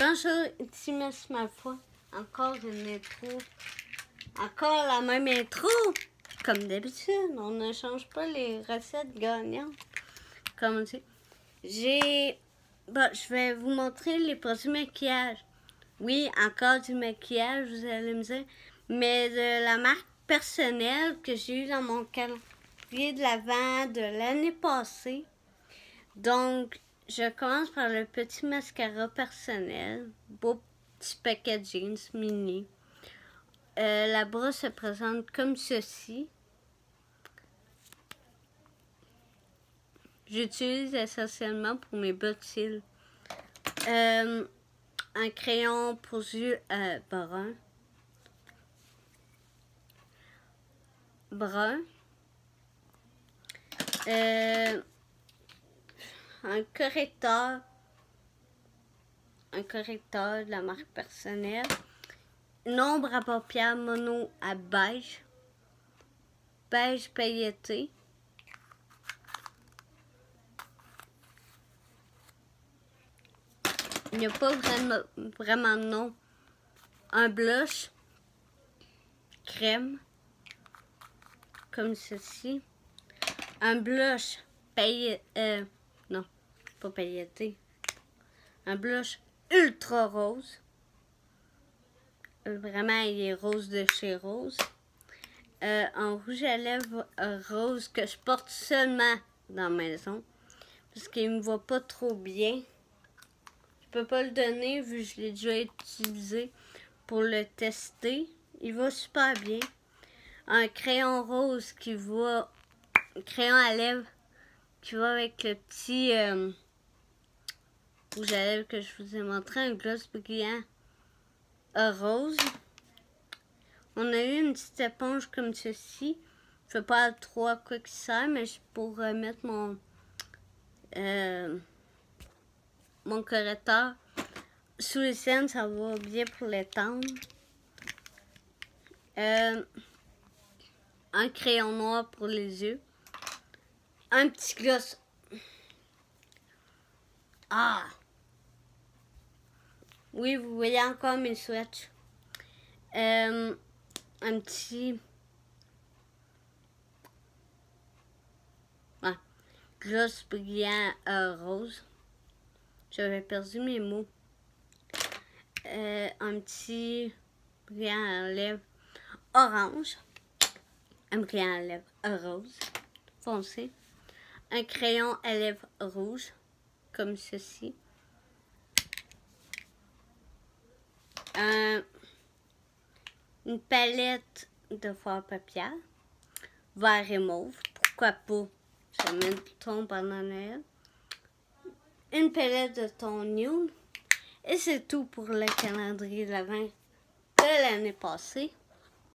Bonjour, ici Miss Malfoy. Encore une intro. Encore la même intro. Comme d'habitude, on ne change pas les recettes gagnantes. Comme dit. J'ai... Bon, je vais vous montrer les produits maquillage. Oui, encore du maquillage, vous allez me dire. Mais de la marque personnelle que j'ai eu dans mon calendrier de l'avant de l'année passée. Donc, je commence par le petit mascara personnel. Beau petit paquet jeans mini. Euh, la brosse se présente comme ceci. J'utilise essentiellement pour mes bottines. Euh, un crayon pour yeux euh, brun. Brun. Euh, un correcteur. Un correcteur de la marque personnelle. Une ombre à paupières mono à beige. Beige pailleté. Il n'y a pas vraiment, vraiment de nom. Un blush crème comme ceci. Un blush pailleté. Euh, pailleté. Un blush ultra rose. Vraiment, il est rose de chez Rose. Euh, un rouge à lèvres rose que je porte seulement dans la maison. Parce qu'il me voit pas trop bien. Je peux pas le donner vu que je l'ai déjà utilisé pour le tester. Il va super bien. Un crayon rose qui va... Crayon à lèvres qui va avec le petit euh, à lèvres que je vous ai montré. Un gloss brillant rose. On a eu une petite éponge comme ceci. Je fais pas trop quoi que ça, mais pour remettre mon... Euh, mon correcteur sous les scènes, ça va bien pour l'étendre. Euh, un crayon noir pour les yeux. Un petit gloss. Ah! Oui, vous voyez encore mes swatchs. Euh, un petit... Ah, gloss brillant euh, rose. J'avais perdu mes mots. Euh, un petit brillant à lèvres orange. Un brillant à lèvres rose foncé. Un crayon à lèvres rouge, comme ceci. Un, une palette de fard papier. Vert et mauve. Pourquoi pas? Ça met le ton pendant une palette de ton nude. Et c'est tout pour le calendrier de de l'année passée.